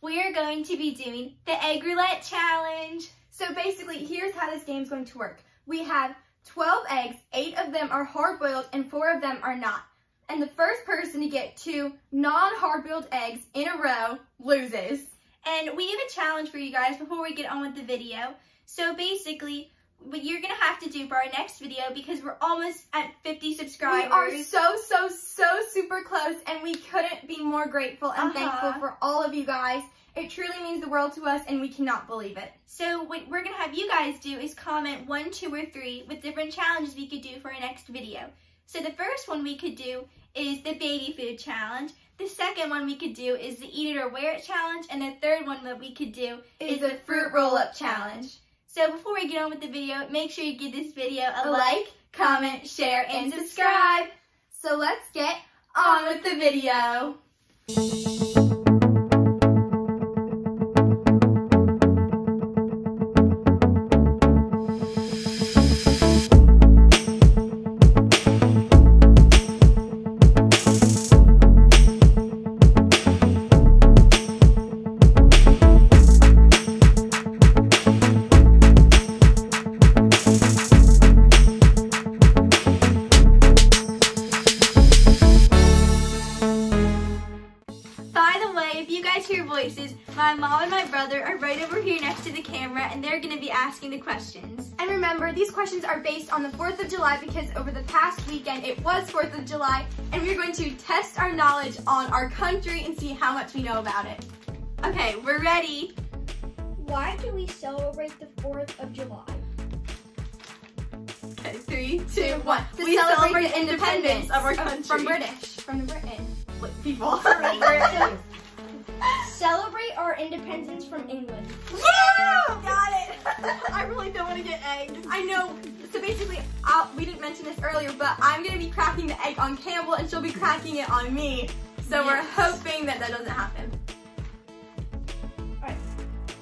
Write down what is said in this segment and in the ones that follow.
we are going to be doing the Egg Roulette Challenge. So basically, here's how this game's going to work. We have 12 eggs, 8 of them are hard-boiled and 4 of them are not. And the first person to get two non-hard-boiled eggs in a row loses. And we have a challenge for you guys before we get on with the video. So basically, what you're gonna have to do for our next video because we're almost at 50 subscribers. We are so, so, so super close and we couldn't be more grateful and Uh-huh. thankful for all of you guys. It truly means the world to us and we cannot believe it. So what we're gonna have you guys do is comment one, two, or three with different challenges we could do for our next video. So the first one we could do is the baby food challenge. The second one we could do is the eat it or wear it challenge. And the third one that we could do Is the fruit roll-up challenge. So before we get on with the video, make sure you give this video a, A like, like, comment, share, and and subscribe. So let's get on with the video. Hear voices, my mom and my brother are right over here next to the camera and they're gonna be asking the questions. And remember, these questions are based on the 4th of July because over the past weekend it was 4th of July and we're going to test our knowledge on our country and see how much we know about it. Okay, we're ready. Why do we celebrate the 4th of July? Okay, three, two, one. To we celebrate celebrate the independence of our country. From British, from the Britain. People. Celebrate our independence from England. yeah! Got it! I really don't want to get eggs. I know. So basically, I'll, we didn't mention this earlier, but I'm gonna be cracking the egg on Campbell, and she'll be cracking it on me. So Yes. we're hoping that that doesn't happen. Alright,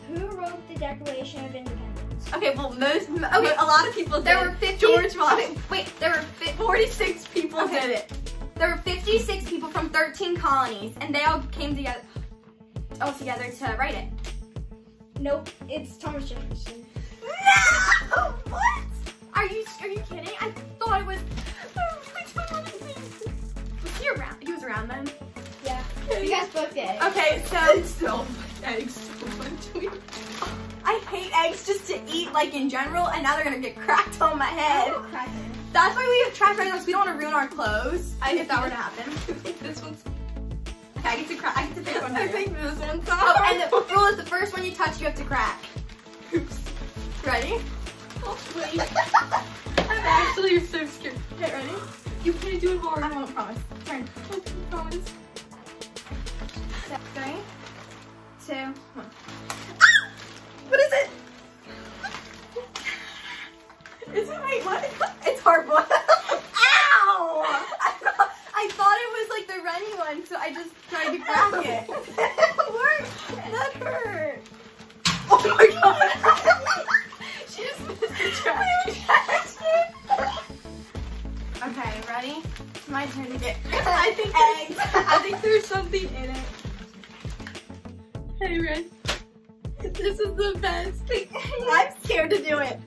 who wrote the Declaration of Independence? Okay, well, most, okay, a lot of people There did. were 50 George Washington. Wait, there were fi- 46 people Okay. did it. there were 56 people from 13 colonies, and they all came together, all together to write it. Nope, it's Thomas Jefferson. No! What? Are you are you kidding? I thought it was. I really don't want to think. Was he around? He was around then. Yeah. You guys both did. Okay, so It's so eggs. I hate eggs just to eat, like in general, and now they're gonna get cracked on my head. Oh. That's why we have trash bags on, so we don't want to ruin our clothes. I if that were to happen. this one's. I get to crack. I get to pick one I think this one's Oh, and the rule is the first one you touch, you have to crack. Oops. Ready? Oh wait. I'm actually so scared. Okay, ready? You can't do it hard. I won't promise. Turn. promise. Three, two, one. Ah! What is it? Is it wait what? It's hard boiled. Ow! I thought, I thought it was like the runny one, so I just tried to crack it. it worked. That hurt. Oh my god. she just missed the trash. Okay, ready? It's my turn to get I think eggs. I think there's something in it. Hey, Red. This is the best. Thing. I'm scared to do it.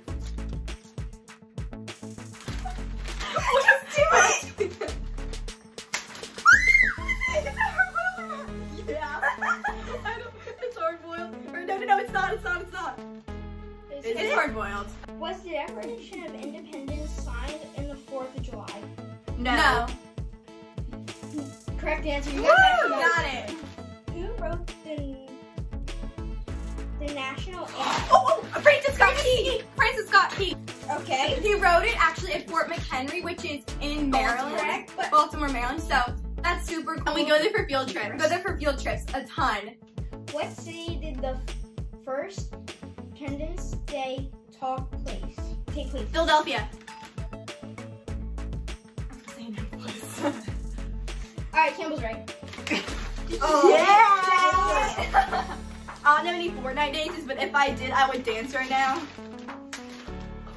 The national anthem? Oh, oh, Francis Scott Key. Francis Scott Key. Okay. He wrote it actually at Fort McHenry, which is in Maryland, Correct, but Baltimore, Maryland. So that's super cool. And we go there for field trips. We go there for field trips a ton. what city did the first Independence Day talk place take place? Philadelphia. All right, Campbell's right. Oh, Yeah. I don't know any Fortnite dances, but if I did, I would dance right now.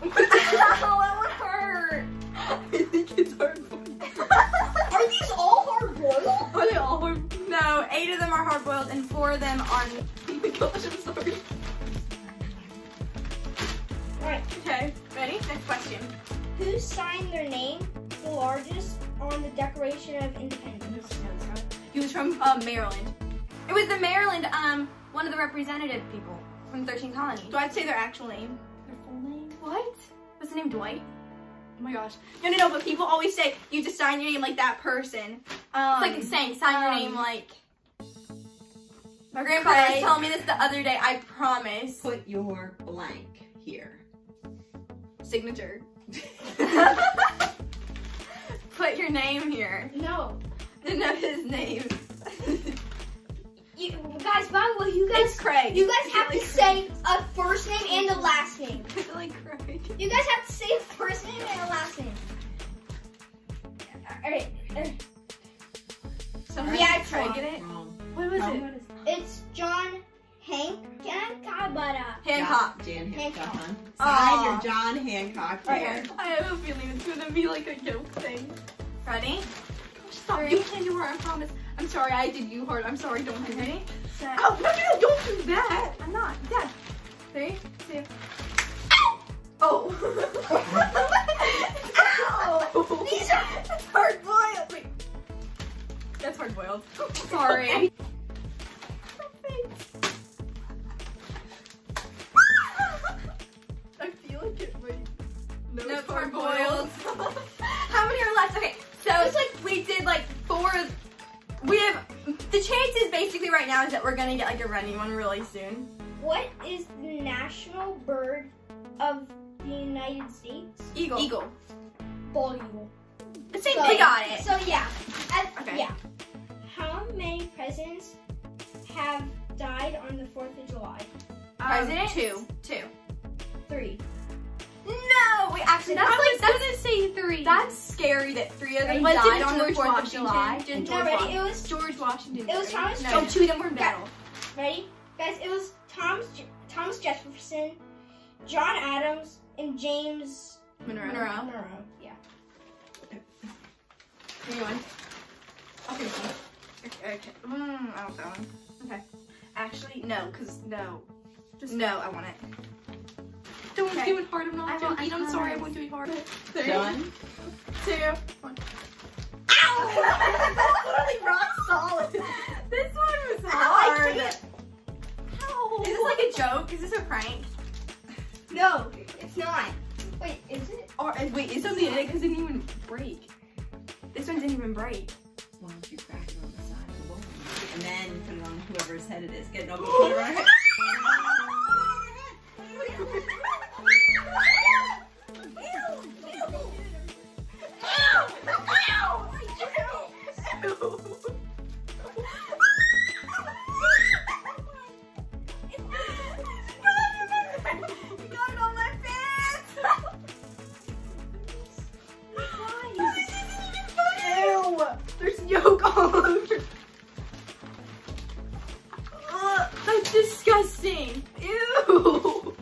Ow, that would hurt. I think it's hard. Are these all hard boiled? Are they all hard? No, eight of them are hard boiled and four of them are. Oh my gosh, I'm sorry. Right. Okay, ready? Next question. Who signed their name the largest on the Declaration of Independence? He was from uh, Maryland. It was the Maryland, um, one of the representative people from 13 colonies. Do I say their actual name? Their full name? What? Was the name Dwight? Oh my gosh. No, no, no, but people always say you just sign your name like that person. Um, It's like saying sign your um, name like. My grandfather was telling me this the other day. I promise. Put your blank here. signature. Put your name here. No. To know his name. You guys, by the way, you It's guys, Craig. you guys have to say a first name and a last name. like Craig. You guys have to say a first name and a last name. Alright. alright. Somebody Yeah, it's Craig wrong. it. Wrong. What was How it? It's John Hank Kabara. Hancock. Jan Hancock. Hancock. huh? Aw. Sign your John Hancock here. I have a feeling it's gonna be like a joke thing. Ready? Stop. Three. You can't do her. I promise. I'm sorry. I did you hard. I'm sorry. Don't do Ready? Set. Oh, no, no, don't do that. I'm not. Yeah. Three, two. Oh. Ow! These are hard boiled. Wait. That's hard boiled. Sorry. Basically right now is that we're gonna get like a running one really soon. What is the national bird of the United States? Eagle. Eagle. Bald eagle. The same. So- we got it. So yeah. At- Okay. Yeah. How many presidents have died on the 4th of July? Um, President? two. Two. Three. No, wait. Actually, that's I like was that's gonna say three. that's scary that three of them Was died it on the George Fourth of Washington? July. Didn't No, ready? Washington? It was George Washington. It was right? Thomas No, Oh, two of them were in battle. ready, guys. It was Thomas J- Thomas Jefferson, John Adams, and James Monroe. Monroe. Monroe. Yeah. Anyone? Okay. Okay. okay. Mm, I want that one. Okay. Actually, no, cause no. Just no. I want it. Don't Okay. do it hard. I'm I not won't- joking. I I'm sorry. I promise. won't do it hard. Three, Done. Two, one. Ow! That's literally rock solid. This one was I hard. can't. Ow! Is this like a joke? Is this a prank? No, it's not. Wait, is it? Or uh, wait, is something in it? Cause it didn't even break. This one didn't even break. Why don't you crack it on the side of the bowl? And then put it on whoever's head it is. Get no, put it on her head. Disgusting. Ew!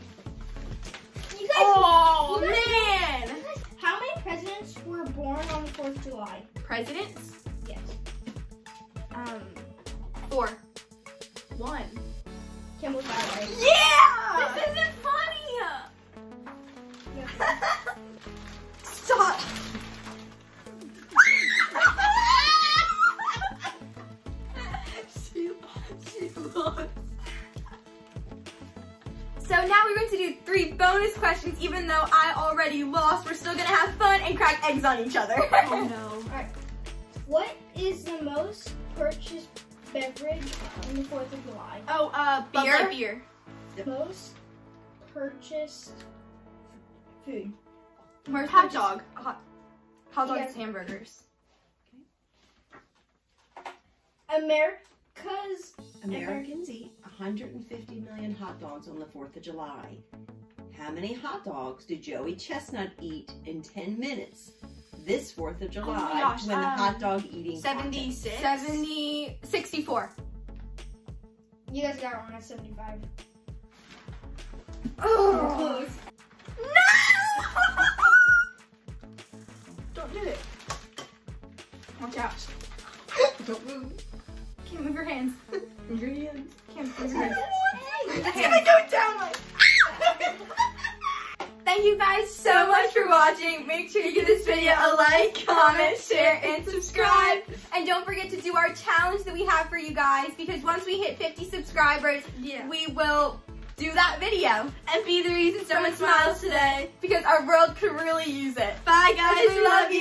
Oh man! How many presidents were born on the 4th of July? Presidents? Yes. Um, four. One. Kim was that right? Yeah! This isn't funny. Stop! Bonus questions. Even though I already lost, we're still gonna have fun and crack eggs on each other. Oh no. Alright. What is the most purchased beverage on the 4th of July? Oh, uh, Beer? Light beer. Most purchased food. Where's Hot purchase- dog. Hot, hot dogs, Yes. hamburgers. America's Americans eat 150 million hot dogs on the 4th of July. How many hot dogs did Joey Chestnut eat in 10 minutes this 4th of oh July oh gosh, when um, the hot dog eating 76? 70, 64. You guys got one at 75. Oh, close. No! Don't do it. Watch out. Don't move. Can't move your hands. your hands. Can't move your hands. It's gonna go down like Thank you guys so much for watching. Make sure you give this video a like, comment, share, and subscribe. And don't forget to do our challenge that we have for you guys because once we hit 50 subscribers, Yeah. we will do that video And be the reason someone smiles today. because our world could really use it. Bye guys, We love